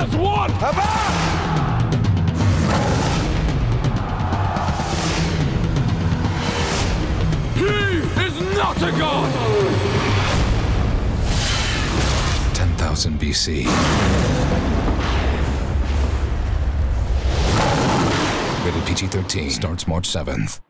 as one! He is not a god! 10,000 BC. Rated PG 13. Starts March 7th.